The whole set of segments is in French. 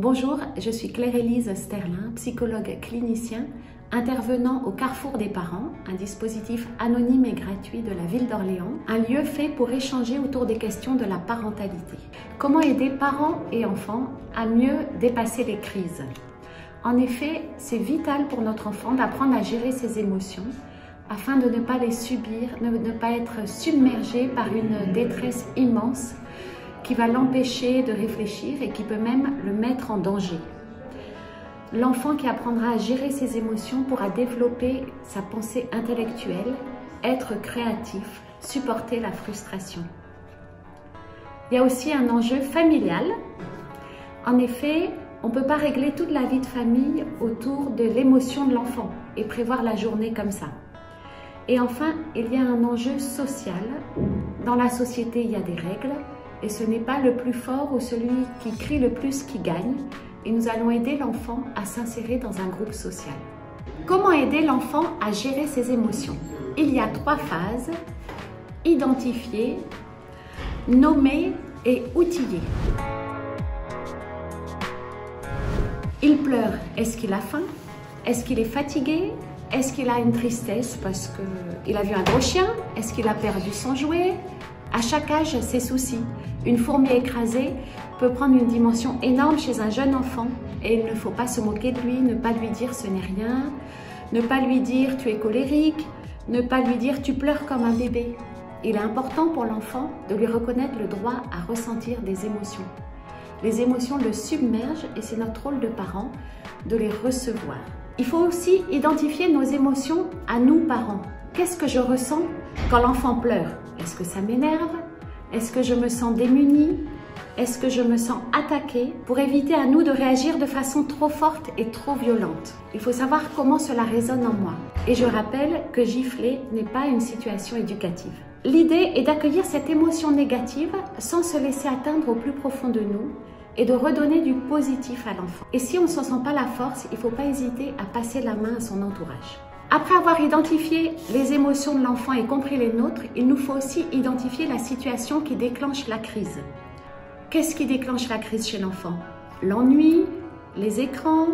Bonjour, je suis Claire-Élise Sterlin, psychologue clinicien, intervenant au Carrefour des parents, un dispositif anonyme et gratuit de la ville d'Orléans, un lieu fait pour échanger autour des questions de la parentalité. Comment aider parents et enfants à mieux dépasser les crises? En effet, c'est vital pour notre enfant d'apprendre à gérer ses émotions afin de ne pas les subir, de ne pas être submergé par une détresse immense qui va l'empêcher de réfléchir et qui peut même le mettre en danger. L'enfant qui apprendra à gérer ses émotions pourra développer sa pensée intellectuelle, être créatif, supporter la frustration. Il y a aussi un enjeu familial. En effet, on ne peut pas régler toute la vie de famille autour de l'émotion de l'enfant et prévoir la journée comme ça. Et enfin, il y a un enjeu social. Dans la société, il y a des règles, et ce n'est pas le plus fort ou celui qui crie le plus qui gagne. Et nous allons aider l'enfant à s'insérer dans un groupe social. Comment aider l'enfant à gérer ses émotions? Il y a trois phases. Identifier, nommer et outiller. Il pleure. Est-ce qu'il a faim? Est-ce qu'il est fatigué? Est-ce qu'il a une tristesse parce qu'il a vu un gros chien? Est-ce qu'il a perdu son jouet? À chaque âge, ses soucis. Une fourmi écrasée peut prendre une dimension énorme chez un jeune enfant et il ne faut pas se moquer de lui, ne pas lui dire ce n'est rien, ne pas lui dire tu es colérique, ne pas lui dire tu pleures comme un bébé. Il est important pour l'enfant de lui reconnaître le droit à ressentir des émotions. Les émotions le submergent et c'est notre rôle de parent de les recevoir. Il faut aussi identifier nos émotions à nous parents. Qu'est-ce que je ressens quand l'enfant pleure? Est-ce que ça m'énerve? Est-ce que je me sens démunie? Est-ce que je me sens attaquée? Pour éviter à nous de réagir de façon trop forte et trop violente. Il faut savoir comment cela résonne en moi. Et je rappelle que gifler n'est pas une situation éducative. L'idée est d'accueillir cette émotion négative sans se laisser atteindre au plus profond de nous et de redonner du positif à l'enfant. Et si on ne s'en sent pas la force, il ne faut pas hésiter à passer la main à son entourage. Après avoir identifié les émotions de l'enfant et compris les nôtres, il nous faut aussi identifier la situation qui déclenche la crise. Qu'est-ce qui déclenche la crise chez l'enfant? L'ennui, les écrans,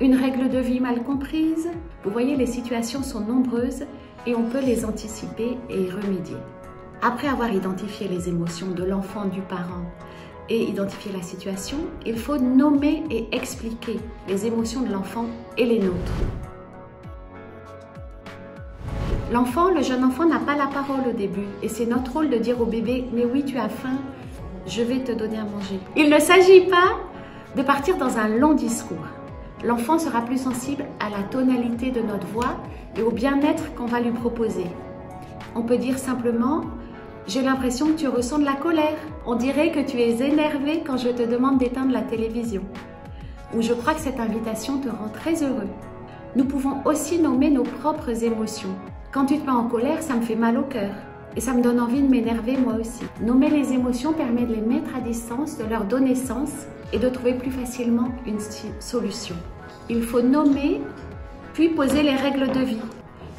une règle de vie mal comprise? Vous voyez, les situations sont nombreuses et on peut les anticiper et y remédier. Après avoir identifié les émotions de l'enfant, du parent et identifié la situation, il faut nommer et expliquer les émotions de l'enfant et les nôtres. L'enfant, le jeune enfant n'a pas la parole au début et c'est notre rôle de dire au bébé « mais oui tu as faim, je vais te donner à manger ». Il ne s'agit pas de partir dans un long discours. L'enfant sera plus sensible à la tonalité de notre voix et au bien-être qu'on va lui proposer. On peut dire simplement « j'ai l'impression que tu ressens de la colère ». On dirait que tu es énervé quand je te demande d'éteindre la télévision. Ou je crois que cette invitation te rend très heureux. Nous pouvons aussi nommer nos propres émotions. Quand tu te mets en colère, ça me fait mal au cœur. Et ça me donne envie de m'énerver moi aussi. Nommer les émotions permet de les mettre à distance, de leur donner sens et de trouver plus facilement une solution. Il faut nommer, puis poser les règles de vie.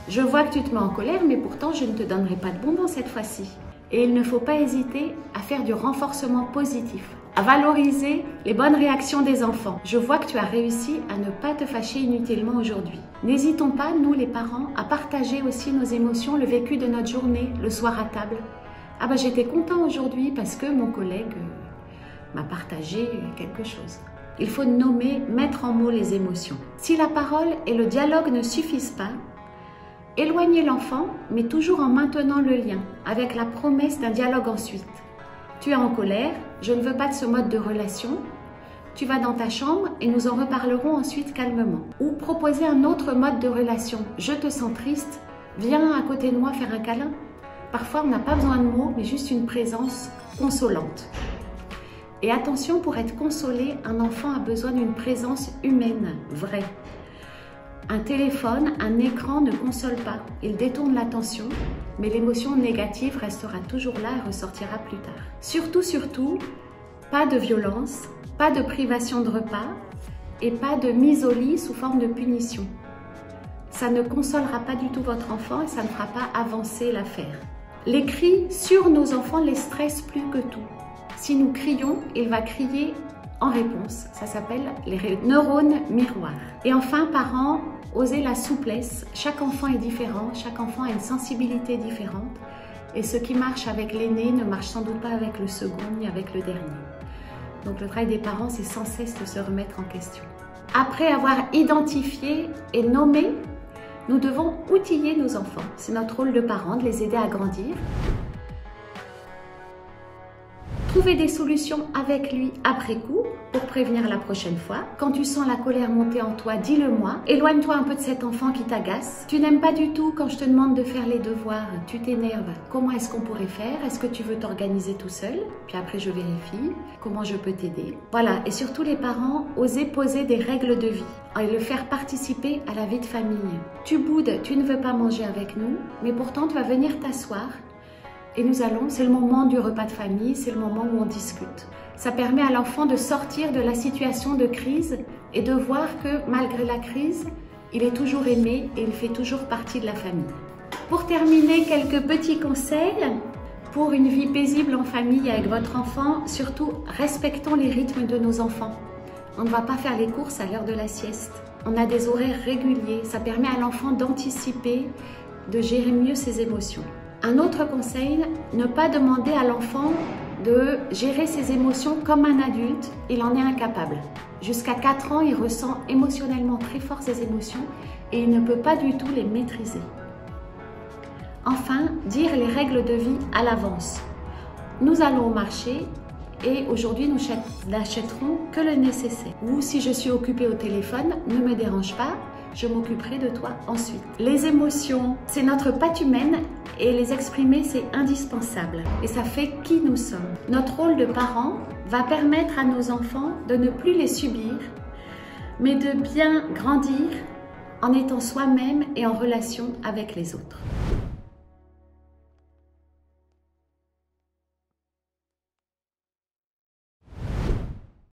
Je vois que tu te mets en colère, mais pourtant je ne te donnerai pas de bonbons cette fois-ci. Et il ne faut pas hésiter à faire du renforcement positif à valoriser les bonnes réactions des enfants. Je vois que tu as réussi à ne pas te fâcher inutilement aujourd'hui. N'hésitons pas, nous les parents, à partager aussi nos émotions, le vécu de notre journée, le soir à table. Ah bah j'étais content aujourd'hui parce que mon collègue euh, m'a partagé quelque chose. Il faut nommer, mettre en mots les émotions. Si la parole et le dialogue ne suffisent pas, éloignez l'enfant, mais toujours en maintenant le lien, avec la promesse d'un dialogue ensuite. Tu es en colère, je ne veux pas de ce mode de relation. Tu vas dans ta chambre et nous en reparlerons ensuite calmement. Ou proposer un autre mode de relation. Je te sens triste, viens à côté de moi faire un câlin. Parfois, on n'a pas besoin de mots, mais juste une présence consolante. Et attention, pour être consolé, un enfant a besoin d'une présence humaine, vraie. Un téléphone, un écran ne console pas. Il détourne l'attention, mais l'émotion négative restera toujours là et ressortira plus tard. Surtout, surtout, pas de violence, pas de privation de repas et pas de mise au lit sous forme de punition. Ça ne consolera pas du tout votre enfant et ça ne fera pas avancer l'affaire. Les cris sur nos enfants les stressent plus que tout. Si nous crions, il va crier en réponse. Ça s'appelle les neurones miroirs. Et enfin, parents, osez la souplesse. Chaque enfant est différent, chaque enfant a une sensibilité différente. Et ce qui marche avec l'aîné ne marche sans doute pas avec le second ni avec le dernier. Donc le travail des parents, c'est sans cesse de se remettre en question. Après avoir identifié et nommé, nous devons outiller nos enfants. C'est notre rôle de parents de les aider à grandir Trouver des solutions avec lui après coup pour prévenir la prochaine fois. Quand tu sens la colère monter en toi, dis-le-moi. Éloigne-toi un peu de cet enfant qui t'agace. Tu n'aimes pas du tout quand je te demande de faire les devoirs. Tu t'énerves. Comment est-ce qu'on pourrait faire? Est-ce que tu veux t'organiser tout seul? Puis après, je vérifie. Comment je peux t'aider? Voilà. Et surtout, les parents, oser poser des règles de vie et le faire participer à la vie de famille. Tu boudes, tu ne veux pas manger avec nous, mais pourtant tu vas venir t'asseoir et nous allons, c'est le moment du repas de famille, c'est le moment où on discute. Ça permet à l'enfant de sortir de la situation de crise et de voir que malgré la crise, il est toujours aimé et il fait toujours partie de la famille. Pour terminer, quelques petits conseils pour une vie paisible en famille avec votre enfant. Surtout, respectons les rythmes de nos enfants. On ne va pas faire les courses à l'heure de la sieste. On a des horaires réguliers. Ça permet à l'enfant d'anticiper, de gérer mieux ses émotions. Un autre conseil, ne pas demander à l'enfant de gérer ses émotions comme un adulte, il en est incapable. Jusqu'à 4 ans, il ressent émotionnellement très fort ses émotions et il ne peut pas du tout les maîtriser. Enfin, dire les règles de vie à l'avance. Nous allons au marché et aujourd'hui nous n'achèterons que le nécessaire. Ou si je suis occupée au téléphone, ne me dérange pas, je m'occuperai de toi ensuite. Les émotions, c'est notre patte humaine et les exprimer, c'est indispensable. Et ça fait qui nous sommes. Notre rôle de parent va permettre à nos enfants de ne plus les subir, mais de bien grandir en étant soi-même et en relation avec les autres.